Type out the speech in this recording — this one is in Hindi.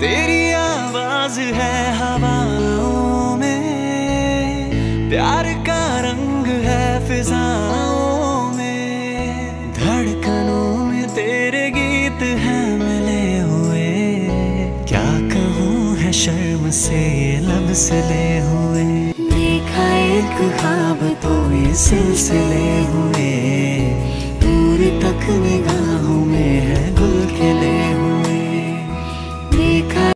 तेरी आवाज़ है हवाओं में, प्यार का रंग है फिजाओं में। धड़कनों में तेरे गीत हैं मिले हुए, क्या कहूँ है शर्म से ये लब ले हुए। देखा एक खाब तो ये सिलसिले हुए